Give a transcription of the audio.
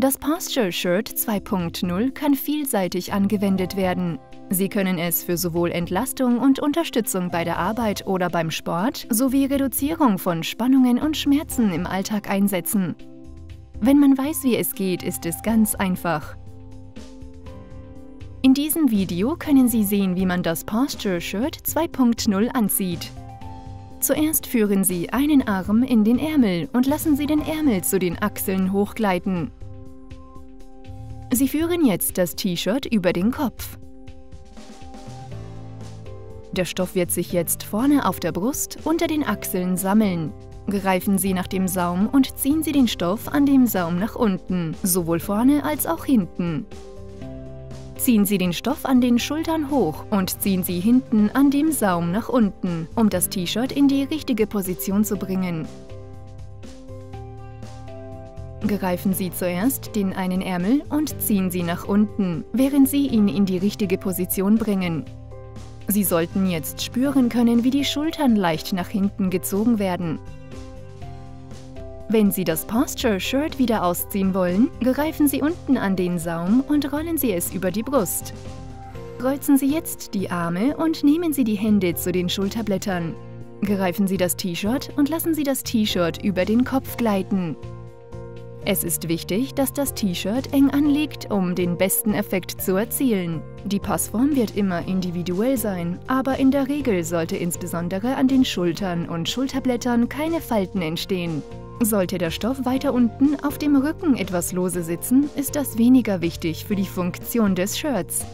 Das Posture Shirt 2.0 kann vielseitig angewendet werden. Sie können es für sowohl Entlastung und Unterstützung bei der Arbeit oder beim Sport sowie Reduzierung von Spannungen und Schmerzen im Alltag einsetzen. Wenn man weiß, wie es geht, ist es ganz einfach. In diesem Video können Sie sehen, wie man das Posture Shirt 2.0 anzieht. Zuerst führen Sie einen Arm in den Ärmel und lassen Sie den Ärmel zu den Achseln hochgleiten. Sie führen jetzt das T-Shirt über den Kopf. Der Stoff wird sich jetzt vorne auf der Brust unter den Achseln sammeln. Greifen Sie nach dem Saum und ziehen Sie den Stoff an dem Saum nach unten, sowohl vorne als auch hinten. Ziehen Sie den Stoff an den Schultern hoch und ziehen Sie hinten an dem Saum nach unten, um das T-Shirt in die richtige Position zu bringen. Greifen Sie zuerst den einen Ärmel und ziehen Sie nach unten, während Sie ihn in die richtige Position bringen. Sie sollten jetzt spüren können, wie die Schultern leicht nach hinten gezogen werden. Wenn Sie das Posture Shirt wieder ausziehen wollen, greifen Sie unten an den Saum und rollen Sie es über die Brust. Kreuzen Sie jetzt die Arme und nehmen Sie die Hände zu den Schulterblättern. Greifen Sie das T-Shirt und lassen Sie das T-Shirt über den Kopf gleiten. Es ist wichtig, dass das T-Shirt eng anliegt, um den besten Effekt zu erzielen. Die Passform wird immer individuell sein, aber in der Regel sollte insbesondere an den Schultern und Schulterblättern keine Falten entstehen. Sollte der Stoff weiter unten auf dem Rücken etwas lose sitzen, ist das weniger wichtig für die Funktion des Shirts.